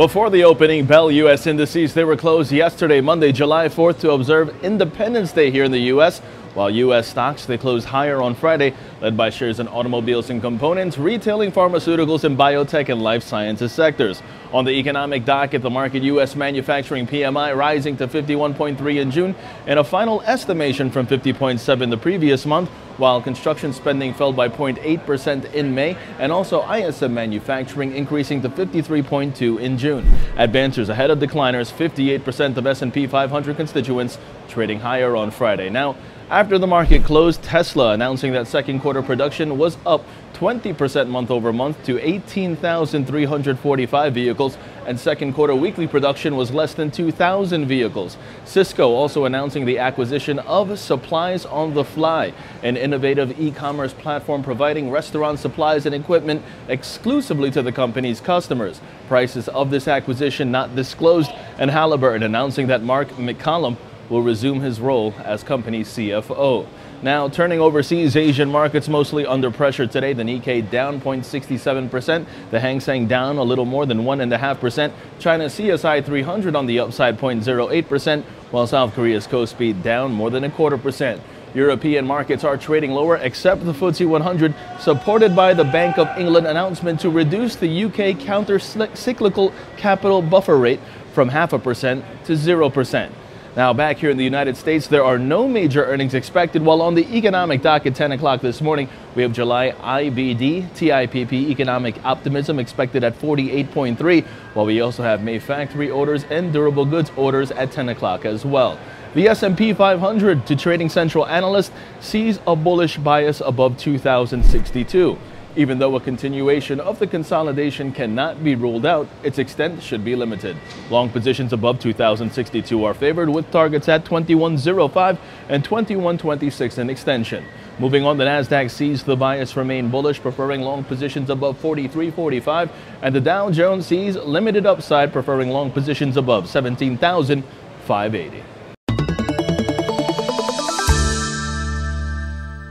Before the opening bell, U.S. indices, they were closed yesterday, Monday, July 4th, to observe Independence Day here in the U.S. While U.S. stocks, they closed higher on Friday, led by shares in automobiles and components, retailing pharmaceuticals and biotech and life sciences sectors. On the economic docket, the Markit U.S. manufacturing PMI rising to 51.3 in June and a final estimation from 50.7 the previous month, while construction spending fell by 0.8% in May and also ISM manufacturing increasing to 53.2 in June. Advancers ahead of decliners, 58% of S&P 500 constituents trading higher on Friday. Now, after the market closed, Tesla announcing that second quarter production was up 20% month over month to 18,345 vehicles, and second quarter weekly production was less than 2,000 vehicles. Sysco also announcing the acquisition of Supplies on the Fly, an innovative e-commerce platform providing restaurant supplies and equipment exclusively to the company's customers. Prices of this acquisition not disclosed, and Halliburton announcing that Mark McCollum will resume his role as company CFO. Now, turning overseas, Asian markets mostly under pressure today. The Nikkei down 0.67%, the Hang Seng down a little more than 1.5%, China CSI 300 on the upside 0.08%, while South Korea's Kospi down more than a quarter percent. European markets are trading lower except the FTSE 100, supported by the Bank of England announcement to reduce the UK counter-cyclical capital buffer rate from half a percent to 0%. Now, back here in the United States, there are no major earnings expected, while on the economic dock at 10 o'clock this morning, we have July IBD, TIPP economic optimism expected at 48.3, while we also have May factory orders and durable goods orders at 10 o'clock as well. The S&P 500 to Trading Central analyst sees a bullish bias above 2062. Even though a continuation of the consolidation cannot be ruled out, its extent should be limited. Long positions above 2062 are favored with targets at 2105 and 2126 in extension. Moving on, the Nasdaq sees the bias remain bullish, preferring long positions above 4345, and the Dow Jones sees limited upside, preferring long positions above 17,580.